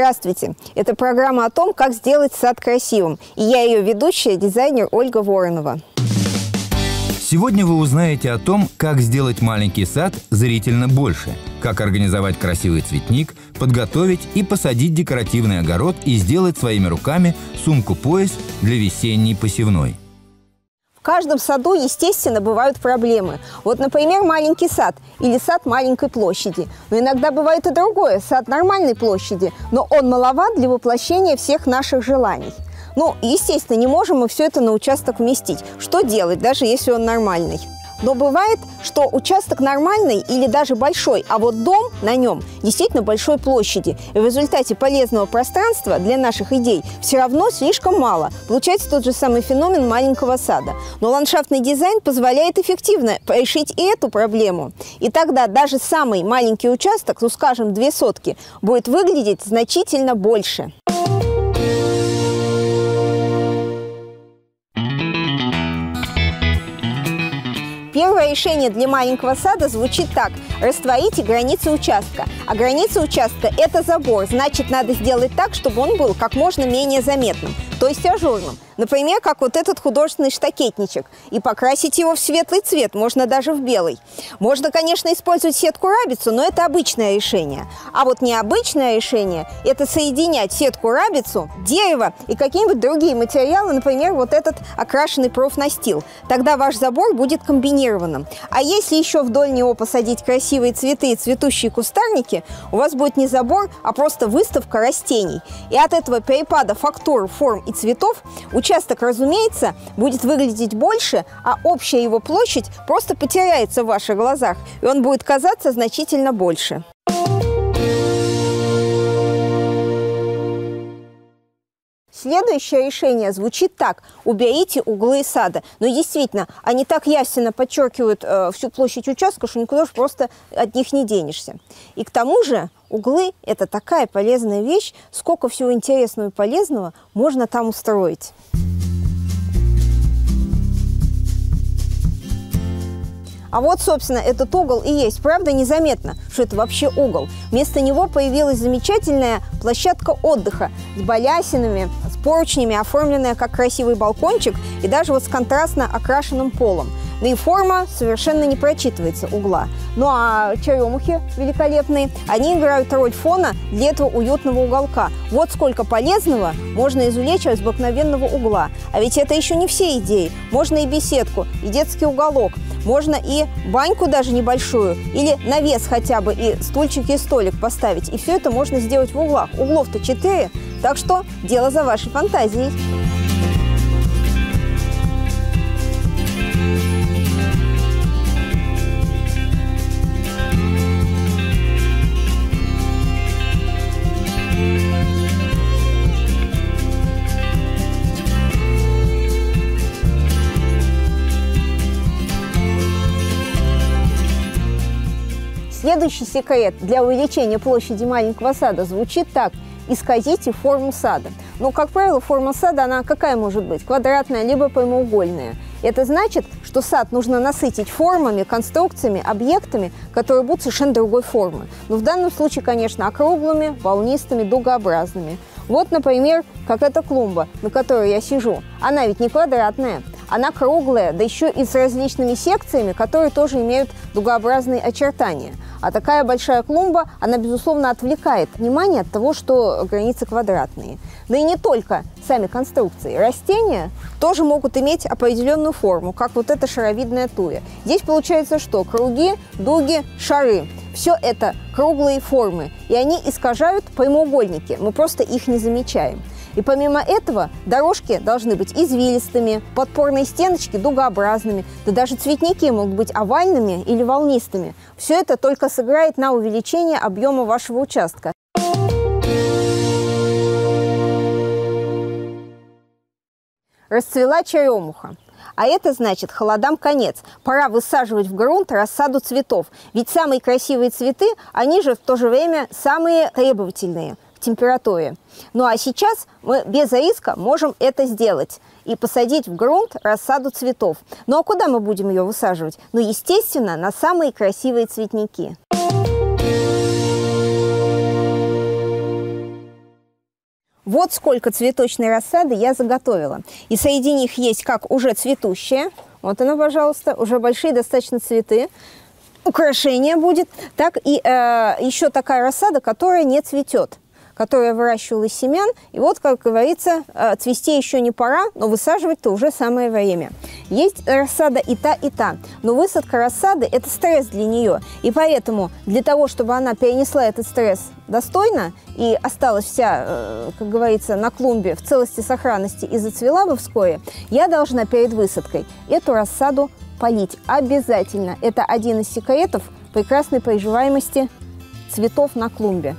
Здравствуйте! Это программа о том, как сделать сад красивым. И я ее ведущая, дизайнер Ольга Воронова. Сегодня вы узнаете о том, как сделать маленький сад зрительно больше, как организовать красивый цветник, подготовить и посадить декоративный огород и сделать своими руками сумку-пояс для весенней посевной. В каждом саду, естественно, бывают проблемы. Вот, например, маленький сад или сад маленькой площади. Но иногда бывает и другое – сад нормальной площади, но он маловат для воплощения всех наших желаний. Ну, естественно, не можем мы все это на участок вместить. Что делать, даже если он нормальный? Но бывает, что участок нормальный или даже большой, а вот дом на нем действительно большой площади. И в результате полезного пространства для наших идей все равно слишком мало. Получается тот же самый феномен маленького сада. Но ландшафтный дизайн позволяет эффективно решить и эту проблему. И тогда даже самый маленький участок, ну скажем, две сотки, будет выглядеть значительно больше. Первое решение для маленького сада звучит так. Растворите границы участка. А граница участка – это забор. Значит, надо сделать так, чтобы он был как можно менее заметным, то есть ажурным. Например, как вот этот художественный штакетничек. И покрасить его в светлый цвет, можно даже в белый. Можно, конечно, использовать сетку-рабицу, но это обычное решение. А вот необычное решение – это соединять сетку-рабицу, дерево и какие-нибудь другие материалы, например, вот этот окрашенный профнастил. Тогда ваш забор будет комбинированным. А если еще вдоль него посадить красивые цветы и цветущие кустарники, у вас будет не забор, а просто выставка растений. И от этого перепада фактур, форм и цветов участок, разумеется, будет выглядеть больше, а общая его площадь просто потеряется в ваших глазах, и он будет казаться значительно больше. Следующее решение звучит так. Уберите углы сада. Но действительно, они так ясно подчеркивают э, всю площадь участка, что никуда же просто от них не денешься. И к тому же углы – это такая полезная вещь, сколько всего интересного и полезного можно там устроить. А вот, собственно, этот угол и есть. Правда, незаметно, что это вообще угол. Вместо него появилась замечательная площадка отдыха с балясинами, с поручнями, оформленная как красивый балкончик и даже вот с контрастно окрашенным полом. Да и форма совершенно не прочитывается угла. Ну а черемухи великолепные, они играют роль фона для этого уютного уголка. Вот сколько полезного можно извлечь из обыкновенного угла. А ведь это еще не все идеи. Можно и беседку, и детский уголок. Можно и баньку даже небольшую, или навес хотя бы, и стульчик и столик поставить. И все это можно сделать в углах. Углов-то четыре, так что дело за вашей фантазией. Следующий секрет для увеличения площади маленького сада звучит так – исказите форму сада. Но, как правило, форма сада, она какая может быть? Квадратная, либо прямоугольная. Это значит, что сад нужно насытить формами, конструкциями, объектами, которые будут совершенно другой формы. Но в данном случае, конечно, округлыми, волнистыми, дугообразными. Вот, например, как эта клумба, на которой я сижу. Она ведь не квадратная, она круглая, да еще и с различными секциями, которые тоже имеют дугообразные очертания – а такая большая клумба, она, безусловно, отвлекает внимание от того, что границы квадратные. Да и не только сами конструкции. Растения тоже могут иметь определенную форму, как вот эта шаровидная туя. Здесь получается что? Круги, дуги, шары. Все это круглые формы, и они искажают прямоугольники. Мы просто их не замечаем. И помимо этого дорожки должны быть извилистыми, подпорные стеночки дугообразными, да даже цветники могут быть овальными или волнистыми. Все это только сыграет на увеличение объема вашего участка. Расцвела черемуха. А это значит холодам конец. Пора высаживать в грунт рассаду цветов. Ведь самые красивые цветы, они же в то же время самые требовательные температуре. Ну а сейчас мы без риска можем это сделать и посадить в грунт рассаду цветов. Ну а куда мы будем ее высаживать? Ну, естественно, на самые красивые цветники. Вот сколько цветочной рассады я заготовила. И среди них есть как уже цветущая, вот она, пожалуйста, уже большие достаточно цветы, украшение будет, так и э, еще такая рассада, которая не цветет которая выращивала семян. И вот, как говорится, э, цвести еще не пора, но высаживать-то уже самое время. Есть рассада и та, и та. Но высадка рассады – это стресс для нее. И поэтому для того, чтобы она перенесла этот стресс достойно и осталась вся, э, как говорится, на клумбе в целости, сохранности и зацвела бы вскоре, я должна перед высадкой эту рассаду полить обязательно. Это один из секретов прекрасной приживаемости цветов на клумбе.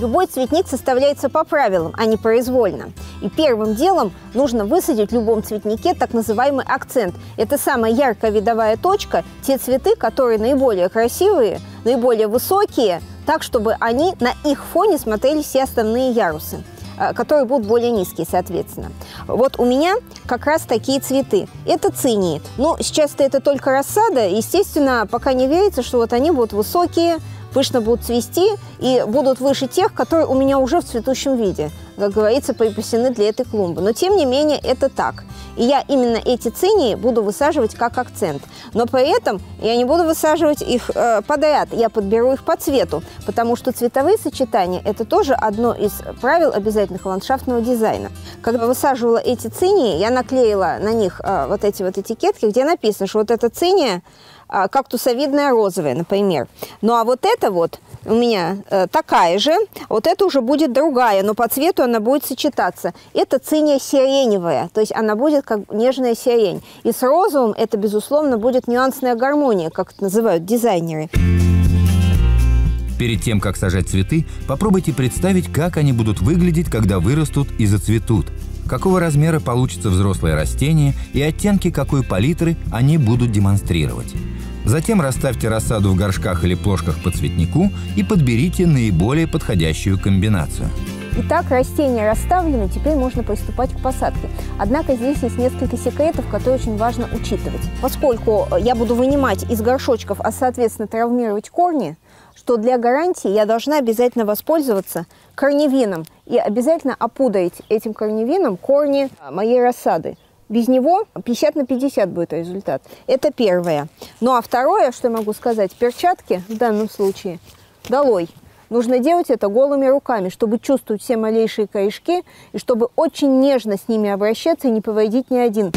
Любой цветник составляется по правилам, а не произвольно. И первым делом нужно высадить в любом цветнике так называемый акцент. Это самая яркая видовая точка, те цветы, которые наиболее красивые, наиболее высокие, так, чтобы они на их фоне смотрели все остальные ярусы э, которые будут более низкие, соответственно. Вот у меня как раз такие цветы. Это цинии. Ну, сейчас-то это только рассада. Естественно, пока не верится, что вот они будут высокие, пышно будут цвести и будут выше тех, которые у меня уже в цветущем виде, как говорится, припасены для этой клумбы. Но, тем не менее, это так. И я именно эти цинии буду высаживать как акцент. Но при этом я не буду высаживать их э, подряд, я подберу их по цвету, потому что цветовые сочетания – это тоже одно из правил обязательных ландшафтного дизайна. Когда высаживала эти цинии, я наклеила на них э, вот эти вот этикетки, где написано, что вот эта циния кактусовидная розовая, например. Ну а вот это вот у меня э, такая же, вот это уже будет другая, но по цвету она будет сочетаться. Это циния сиреневая, то есть она будет как нежная сирень. И с розовым это, безусловно, будет нюансная гармония, как это называют дизайнеры. Перед тем, как сажать цветы, попробуйте представить, как они будут выглядеть, когда вырастут и зацветут. Какого размера получится взрослое растение и оттенки какой палитры они будут демонстрировать. Затем расставьте рассаду в горшках или плошках по цветнику и подберите наиболее подходящую комбинацию. Итак, растения расставлены, теперь можно приступать к посадке. Однако здесь есть несколько секретов, которые очень важно учитывать. Поскольку я буду вынимать из горшочков, а соответственно травмировать корни, что для гарантии я должна обязательно воспользоваться корневином и обязательно опудать этим корневином корни моей рассады. Без него 50 на 50 будет результат. Это первое. Ну а второе, что я могу сказать, перчатки в данном случае долой. Нужно делать это голыми руками, чтобы чувствовать все малейшие корешки и чтобы очень нежно с ними обращаться и не повредить ни один.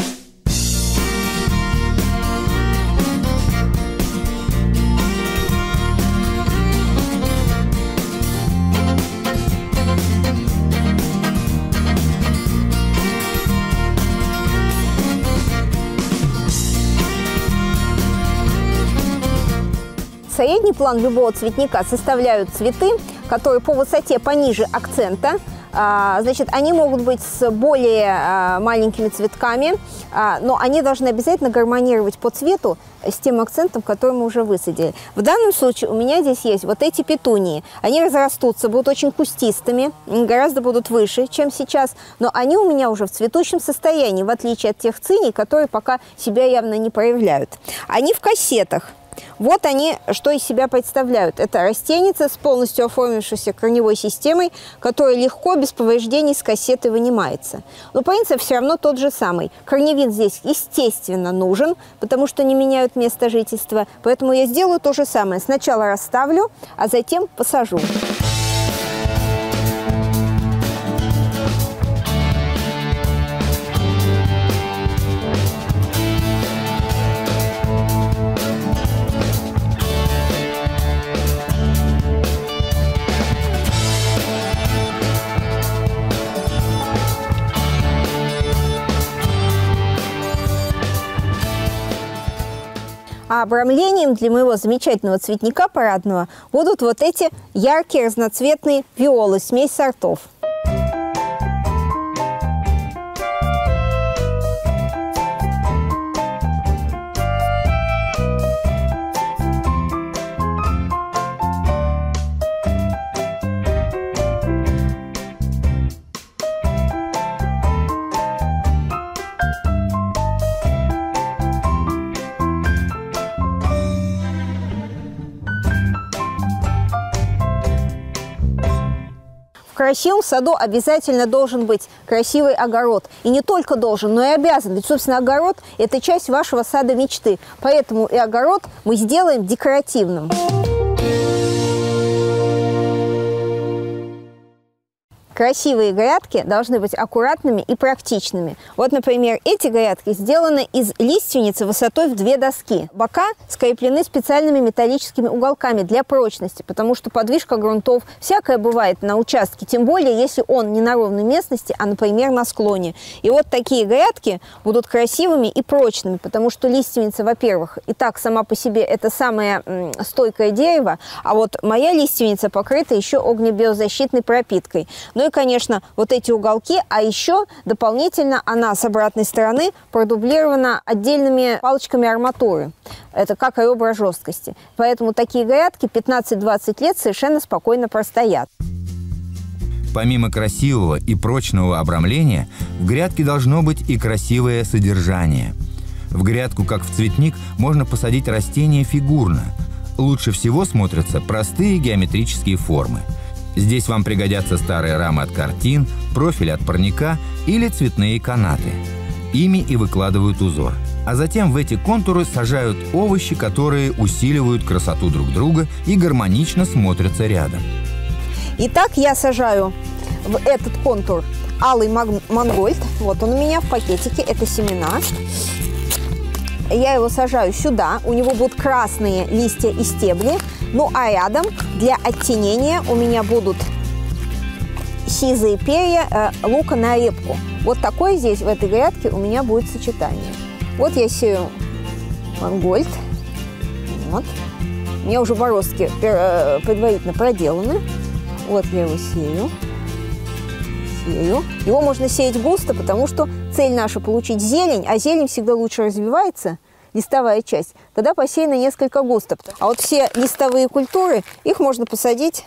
Средний план любого цветника составляют цветы, которые по высоте пониже акцента, а, Значит, они могут быть с более а, маленькими цветками, а, но они должны обязательно гармонировать по цвету с тем акцентом, который мы уже высадили. В данном случае у меня здесь есть вот эти петунии. Они разрастутся, будут очень кустистыми, гораздо будут выше, чем сейчас, но они у меня уже в цветущем состоянии, в отличие от тех циней, которые пока себя явно не проявляют. Они в кассетах. Вот они, что из себя представляют. Это растеница с полностью оформившейся корневой системой, которая легко, без повреждений с кассеты вынимается. Но принцип все равно тот же самый. Корневин здесь, естественно, нужен, потому что не меняют место жительства. Поэтому я сделаю то же самое. Сначала расставлю, а затем посажу. А обрамлением для моего замечательного цветника парадного будут вот эти яркие разноцветные виолы, смесь сортов. В красивом саду обязательно должен быть красивый огород. И не только должен, но и обязан. Ведь, собственно, огород – это часть вашего сада мечты. Поэтому и огород мы сделаем декоративным. Красивые грядки должны быть аккуратными и практичными. Вот, например, эти грядки сделаны из лиственницы высотой в две доски. Бока скреплены специальными металлическими уголками для прочности, потому что подвижка грунтов всякое бывает на участке, тем более, если он не на ровной местности, а, например, на склоне. И вот такие грядки будут красивыми и прочными, потому что лиственница, во-первых, и так сама по себе это самое стойкое дерево, а вот моя лиственница покрыта еще огнебиозащитной пропиткой. Но ну и, конечно, вот эти уголки, а еще дополнительно она с обратной стороны продублирована отдельными палочками арматуры. Это как ребра жесткости. Поэтому такие грядки 15-20 лет совершенно спокойно простоят. Помимо красивого и прочного обрамления, в грядке должно быть и красивое содержание. В грядку, как в цветник, можно посадить растения фигурно. Лучше всего смотрятся простые геометрические формы – Здесь вам пригодятся старые рамы от картин, профиль от парника или цветные канаты. Ими и выкладывают узор. А затем в эти контуры сажают овощи, которые усиливают красоту друг друга и гармонично смотрятся рядом. Итак, я сажаю в этот контур алый мангольд. Вот он у меня в пакетике. Это семена. Я его сажаю сюда. У него будут красные листья и стебли. Ну а рядом для оттенения у меня будут сизые перья э, лука на репку. Вот такое здесь, в этой грядке, у меня будет сочетание. Вот я сею мангольд. Вот. У меня уже бороздки э, предварительно проделаны. Вот я его сею. Сею. Его можно сеять густо, потому что цель наша получить зелень, а зелень всегда лучше развивается – листовая часть, тогда посеяно несколько густо. А вот все листовые культуры, их можно посадить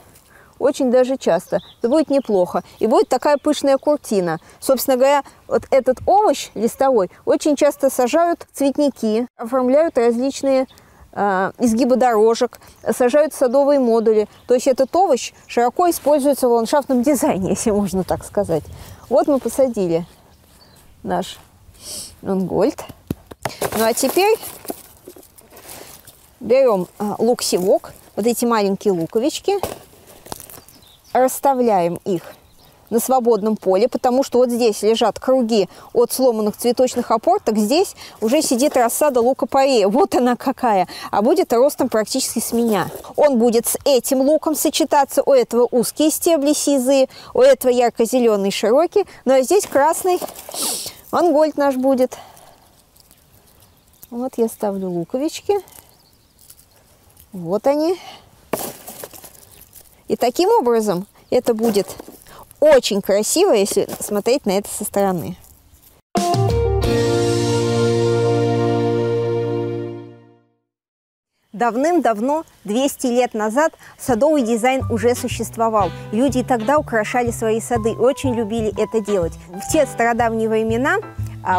очень даже часто. Это будет неплохо. И будет такая пышная куртина. Собственно говоря, вот этот овощ листовой очень часто сажают цветники, оформляют различные э, изгибы дорожек, сажают садовые модули. То есть этот овощ широко используется в ландшафтном дизайне, если можно так сказать. Вот мы посадили наш Нонгольд. Ну а теперь берем а, лук-севок, вот эти маленькие луковички, расставляем их на свободном поле, потому что вот здесь лежат круги от сломанных цветочных опорток, здесь уже сидит рассада лука-порея. Вот она какая. А будет ростом практически с меня. Он будет с этим луком сочетаться. У этого узкие стебли сизые, у этого ярко-зеленый широкий. Ну а здесь красный мангольд наш будет. Вот я ставлю луковички. Вот они. И таким образом это будет очень красиво, если смотреть на это со стороны. Давным-давно, 200 лет назад, садовый дизайн уже существовал. Люди и тогда украшали свои сады, очень любили это делать. В те стародавние времена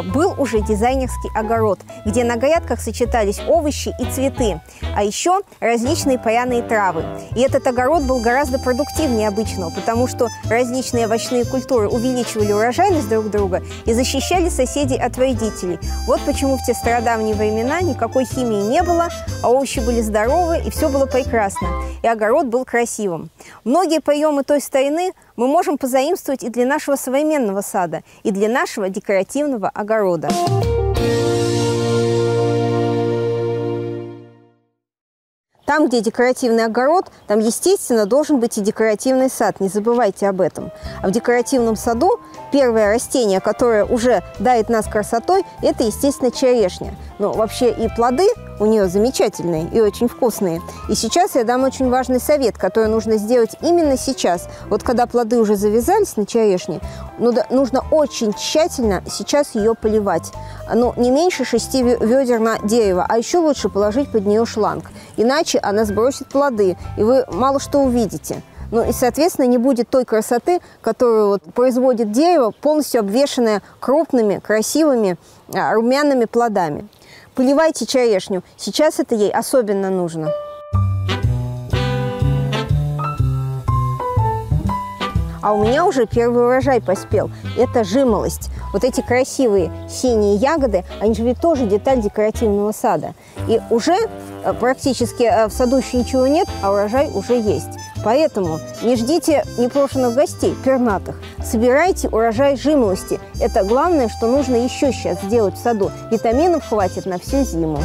был уже дизайнерский огород, где на грядках сочетались овощи и цветы, а еще различные пряные травы. И этот огород был гораздо продуктивнее обычного, потому что различные овощные культуры увеличивали урожайность друг друга и защищали соседей от вредителей. Вот почему в те стародавние времена никакой химии не было, а овощи были здоровы и все было прекрасно. И огород был красивым. Многие приемы той старины мы можем позаимствовать и для нашего современного сада, и для нашего декоративного огорода. Там, где декоративный огород, там, естественно, должен быть и декоративный сад. Не забывайте об этом. А в декоративном саду первое растение, которое уже дает нас красотой, это, естественно, черешня. Но вообще и плоды у нее замечательные и очень вкусные. И сейчас я дам очень важный совет, который нужно сделать именно сейчас. Вот когда плоды уже завязались на черешне, ну нужно очень тщательно сейчас ее поливать. Ну, не меньше шести ведер на дерево, а еще лучше положить под нее шланг. Иначе она сбросит плоды, и вы мало что увидите. Ну и, соответственно, не будет той красоты, которую вот производит дерево, полностью обвешенное крупными, красивыми, а, румяными плодами. Поливайте черешню. Сейчас это ей особенно нужно. А у меня уже первый урожай поспел. Это жимолость. Вот эти красивые синие ягоды, они же ведь тоже деталь декоративного сада. И уже э, практически э, в саду еще ничего нет, а урожай уже есть. Поэтому не ждите непрошенных гостей, пернатых. Собирайте урожай жимолости. Это главное, что нужно еще сейчас сделать в саду. Витаминов хватит на всю зиму.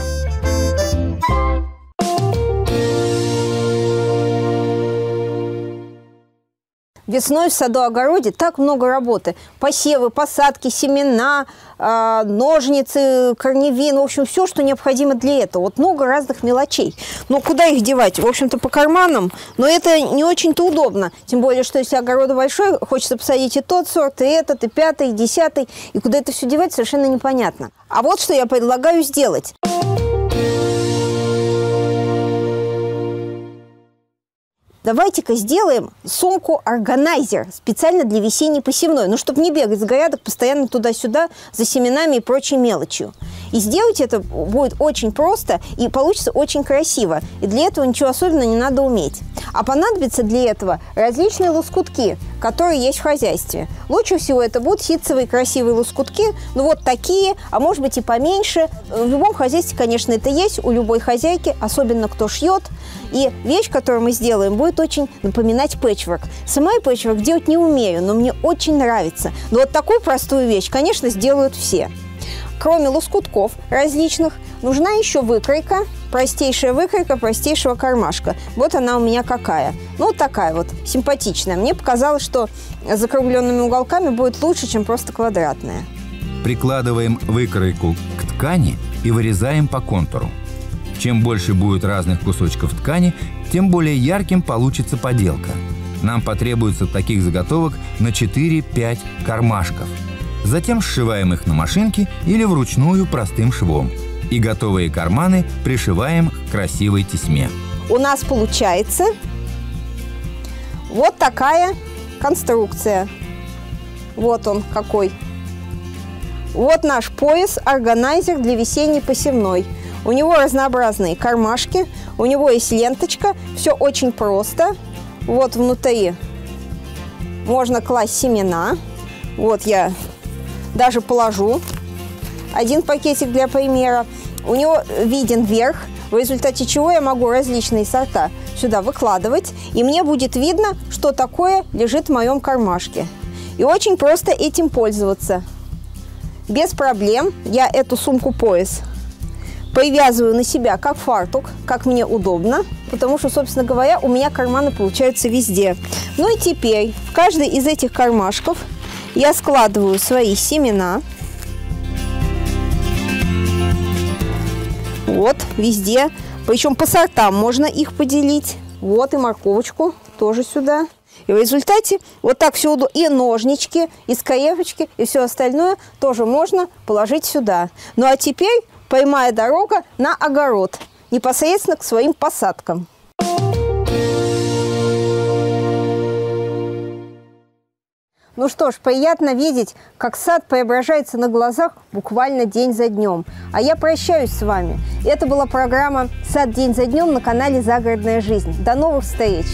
Весной в саду-огороде так много работы. Посевы, посадки, семена, э, ножницы, корневин, в общем, все, что необходимо для этого. Вот много разных мелочей. Но куда их девать? В общем-то, по карманам. Но это не очень-то удобно. Тем более, что если огород большой, хочется посадить и тот сорт, и этот, и пятый, и десятый. И куда это все девать, совершенно непонятно. А вот что я предлагаю сделать. Давайте-ка сделаем сумку-органайзер специально для весенней посевной. Ну, чтобы не бегать с грядок постоянно туда-сюда за семенами и прочей мелочью. И сделать это будет очень просто и получится очень красиво. И для этого ничего особенного не надо уметь. А понадобится для этого различные лоскутки, которые есть в хозяйстве. Лучше всего это будут ситцевые красивые лоскутки, ну вот такие, а может быть и поменьше. В любом хозяйстве, конечно, это есть, у любой хозяйки, особенно кто шьет. И вещь, которую мы сделаем, будет очень напоминать пэтчворк. Сама я пэтчворк делать не умею, но мне очень нравится. Но вот такую простую вещь, конечно, сделают все. Кроме лоскутков различных, нужна еще выкройка, простейшая выкройка простейшего кармашка. Вот она у меня какая. Ну, вот такая вот, симпатичная. Мне показалось, что закругленными уголками будет лучше, чем просто квадратная. Прикладываем выкройку к ткани и вырезаем по контуру. Чем больше будет разных кусочков ткани, тем более ярким получится поделка. Нам потребуется таких заготовок на 4-5 кармашков. Затем сшиваем их на машинке или вручную простым швом. И готовые карманы пришиваем к красивой тесьме. У нас получается вот такая конструкция. Вот он какой. Вот наш пояс-органайзер для весенней посевной – у него разнообразные кармашки, у него есть ленточка, все очень просто. Вот внутри можно класть семена. Вот я даже положу один пакетик для примера. У него виден верх, в результате чего я могу различные сорта сюда выкладывать, и мне будет видно, что такое лежит в моем кармашке. И очень просто этим пользоваться. Без проблем я эту сумку-пояс привязываю на себя как фартук, как мне удобно, потому что, собственно говоря, у меня карманы получаются везде. Ну и теперь в каждый из этих кармашков я складываю свои семена. Вот, везде. Причем по сортам можно их поделить. Вот и морковочку тоже сюда. И в результате вот так все и ножнички, и скаефочки, и все остальное тоже можно положить сюда. Ну а теперь прямая дорога на огород, непосредственно к своим посадкам. Ну что ж, приятно видеть, как сад преображается на глазах буквально день за днем. А я прощаюсь с вами. Это была программа «Сад день за днем» на канале «Загородная жизнь». До новых встреч!